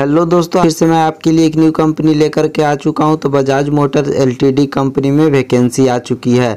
Hello दोस्तों, फिर से मैं आपके लिए एक न्यू कंपनी लेकर के आ चुका हूँ। तो बजाज मोटर एलटीडी कंपनी में वैकेंसी आ चुकी है।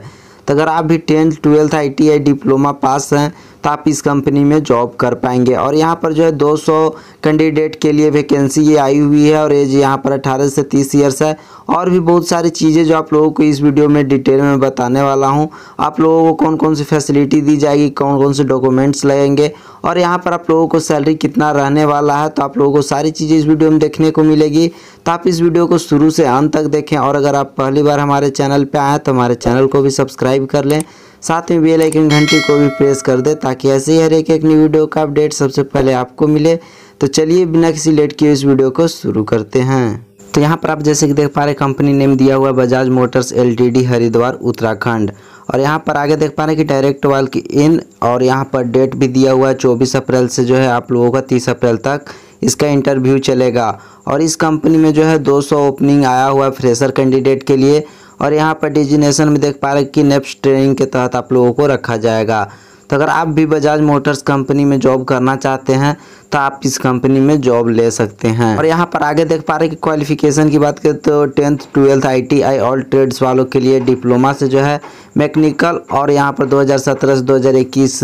तो अगर आप भी tenth, twelfth I ITI diploma pass हैं तो आप इस कंपनी में जॉब कर पाएँगे। और यहाँ पर जो है 200 कैंडिडेट के लिए वैकेंसी ये आई हुई है और एज यहाँ पर 18 से 30 ईयर्स है। और भी बहुत सारी चीज़ें जो आप लोगों को इस वीडियो में डिटेल में बताने वाला हूँ। आप लोगों को कौन कौन सी फैसिलिटी दी जाएगी कौन कौन से डॉक्यूमेंट्स लगेंगे और यहाँ पर आप लोगों को सैलरी कितना रहने वाला है तो आप लोगों को सारी चीज़ें इस वीडियो में देखने को मिलेगी। तो आप इस वीडियो को शुरू से अंत तक देखें और अगर आप पहली बार हमारे चैनल पर आएँ तो हमारे चैनल को भी सब्सक्राइब कर लें। साथ में बेल आइकन घंटी को भी प्रेस कर दें ताकि ऐसे ही हर एक एक न्यू वीडियो का अपडेट सबसे पहले आपको मिले। तो चलिए बिना किसी लेट किए इस वीडियो को शुरू करते हैं। तो यहाँ पर आप जैसे कि देख पा रहे कंपनी नेम दिया हुआ है बजाज मोटर्स एलटीडी हरिद्वार, उत्तराखंड। और यहाँ पर आगे देख पा रहे हैं कि डायरेक्ट वाल की इन और यहाँ पर डेट भी दिया हुआ है, चौबीस अप्रैल से जो है आप लोगों का तीस अप्रैल तक। इसका इंटरव्यू चलेगा। और इस कंपनी में जो है 200 ओपनिंग आया हुआ है फ्रेशर कैंडिडेट के लिए। और यहाँ पर डिजिनेशन में देख पा रहे हैं कि नेप्स ट्रेनिंग के तहत आप लोगों को रखा जाएगा। तो अगर आप भी बजाज मोटर्स कंपनी में जॉब करना चाहते हैं तो आप इस कंपनी में जॉब ले सकते हैं। और यहाँ पर आगे देख पा रहे कि क्वालिफिकेशन की बात करें तो tenth twelfth ITI all trades वालों के लिए डिप्लोमा से जो है मैकेनिकल और यहाँ पर 2017 से 2021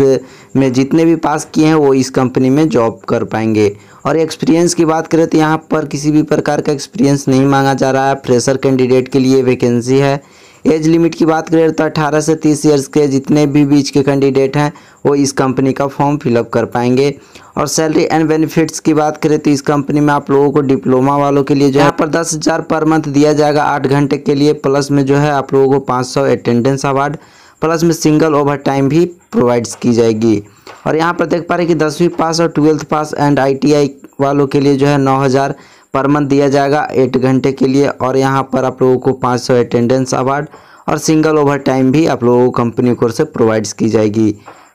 में जितने भी पास किए हैं, वो इस कंपनी में जॉब कर पाएँगे। और एक्सपीरियंस की बात करें तो यहाँ पर किसी भी प्रकार का एक्सपीरियंस नहीं मांगा जा रहा है। फ्रेशर कैंडिडेट के लिए वैकेंसी है। एज लिमिट की बात करें तो 18 से 30 ईयर्स के जितने भी बीच के कैंडिडेट हैं, वो इस कंपनी का फॉर्म फिलअप कर पाएँगे। और सैलरी एंड बेनिफिट्स की बात करें तो इस कंपनी में आप लोगों को डिप्लोमा वालों के लिए जो है पर दस हज़ार पर मंथ दिया जाएगा आठ घंटे के लिए प्लस में जो है आप लोगों को पाँच सौ अटेंडेंस अवार्ड प्लस में सिंगल ओवर टाइम भी प्रोवाइड्स की जाएगी। और यहाँ पर देख पा रहे कि दसवीं पास और ट्वेल्थ पास एंड आईटीआई वालों के लिए जो है नौ हज़ार पर मंथ दिया जाएगा एट घंटे के लिए और यहाँ पर आप लोगों को पाँच सौ अटेंडेंस अवार्ड और सिंगल ओवर टाइम भी आप लोगों को कंपनी की ओर से प्रोवाइड्स की जाएगी।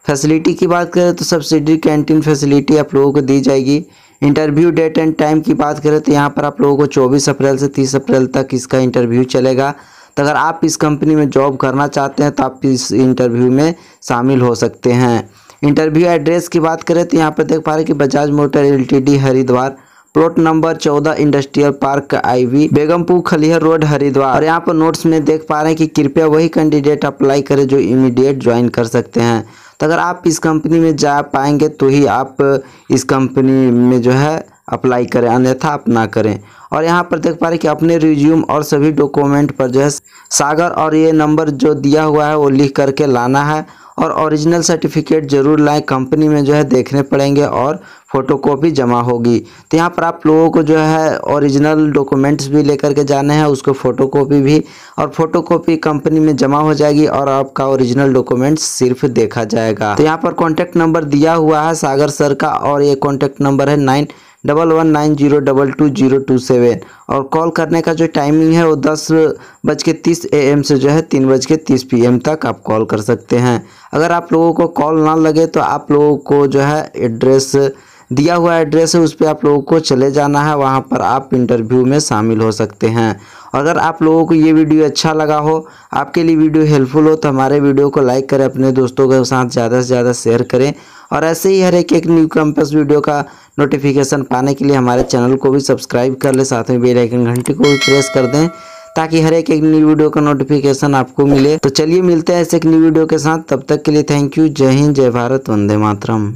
फैसिलिटी की बात करें तो सब्सिडी कैंटीन फैसिलिटी आप लोगों को दी जाएगी। इंटरव्यू डेट एंड टाइम की बात करें तो यहाँ पर आप लोगों को 24 अप्रैल से 30 अप्रैल तक इसका इंटरव्यू चलेगा। तो अगर आप इस कंपनी में जॉब करना चाहते हैं तो आप इस इंटरव्यू में शामिल हो सकते हैं। इंटरव्यू एड्रेस की बात करें तो यहाँ पर देख पा रहे कि Bajaj motor LTD Haridwar. Plot number चौदह industrial park IV Begumpur Khalihar road, Haridwar. और यहाँ पर नोट्स में देख पा रहे हैं कि कृपया वही कैंडिडेट अप्लाई करें जो इमीडिएट ज्वाइन कर सकते हैं। तो अगर आप इस कंपनी में जा पाएँगे तो ही आप इस कंपनी में जो है अप्लाई करें, अन्यथा आप ना करें। और यहाँ पर देख पा रहे कि अपने रिज्यूम और सभी डॉक्यूमेंट पर जो है सागर और ये नंबर जो दिया हुआ है, वो लिख करके लाना है। और ओरिजिनल सर्टिफिकेट ज़रूर लाएँ। कंपनी में जो है देखने पड़ेंगे और फोटोकॉपी जमा होगी। तो यहाँ पर आप लोगों को जो है ओरिजिनल डॉक्यूमेंट्स भी लेकर के जाने हैं, उसको फ़ोटोकॉपी भी और फोटोकॉपी कंपनी में जमा हो जाएगी और आपका ओरिजिनल डॉक्यूमेंट्स सिर्फ़ देखा जाएगा। तो यहाँ पर कॉन्टैक्ट नंबर दिया हुआ है सागर सर का और ये कॉन्टैक्ट नंबर है nine double one nine zero double two zero two seven और कॉल करने का जो टाइमिंग है वो दस बज के तीस ए एम से जो है तीन बज के तीस पी एम तक आप कॉल कर सकते हैं। अगर आप लोगों को कॉल ना लगे तो आप लोगों को जो है एड्रेस दिया हुआ एड्रेस है, उस पर आप लोगों को चले जाना है, वहाँ पर आप इंटरव्यू में शामिल हो सकते हैं। अगर आप लोगों को ये वीडियो अच्छा लगा हो, आपके लिए वीडियो हेल्पफुल हो तो हमारे वीडियो को लाइक करें, अपने दोस्तों के साथ ज़्यादा से ज़्यादा शेयर करें। और ऐसे ही हर एक एक न्यू कैंपस वीडियो का नोटिफिकेशन पाने के लिए हमारे चैनल को भी सब्सक्राइब कर ले। साथ में बेल आइकन घंटी को भी प्रेस कर दें ताकि हर एक एक न्यू वीडियो का नोटिफिकेशन आपको मिले। तो चलिए मिलते हैं ऐसे एक न्यू वीडियो के साथ। तब तक के लिए थैंक यू जय हिंद, जय भारत, वंदे मातरम।